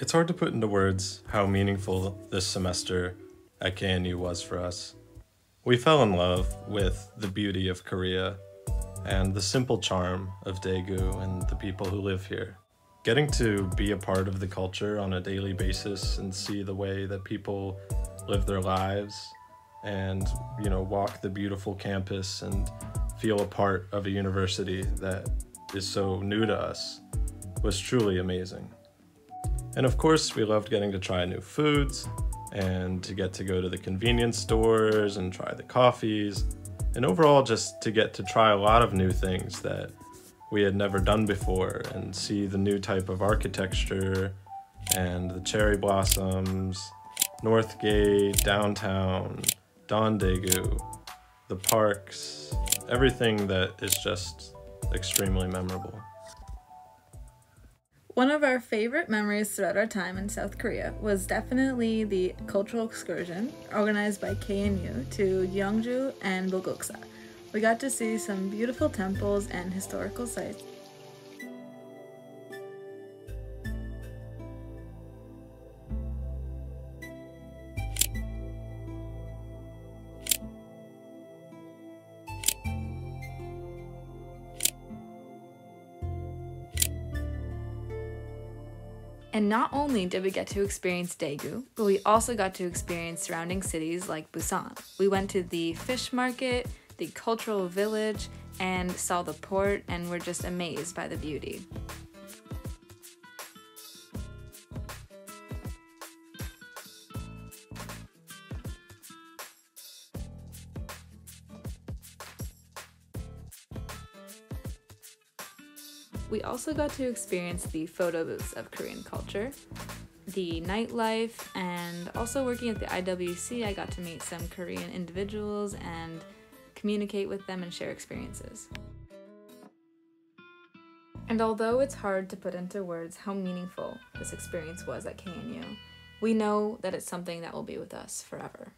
It's hard to put into words how meaningful this semester at KNU was for us. We fell in love with the beauty of Korea and the simple charm of Daegu and the people who live here. Getting to be a part of the culture on a daily basis and see the way that people live their lives and, you know, walk the beautiful campus and feel a part of a university that is so new to us was truly amazing. And of course, we loved getting to try new foods and to get to go to the convenience stores and try the coffees, and overall, just to get to try a lot of new things that we had never done before and see the new type of architecture and the cherry blossoms, Northgate, downtown, Dongdaegu, the parks, everything that is just extremely memorable. One of our favorite memories throughout our time in South Korea was definitely the cultural excursion organized by KNU to Gyeongju and Bulguksa. We got to see some beautiful temples and historical sites And not only did we get to experience Daegu, but we also got to experience surrounding cities like Busan. We went to the fish market, the cultural village, and saw the port, and were just amazed by the beauty. We also got to experience the photo booths of Korean culture, the nightlife, and also working at the IWC, I got to meet some Korean individuals and communicate with them and share experiences. And although it's hard to put into words how meaningful this experience was at KNU, we know that it's something that will be with us forever.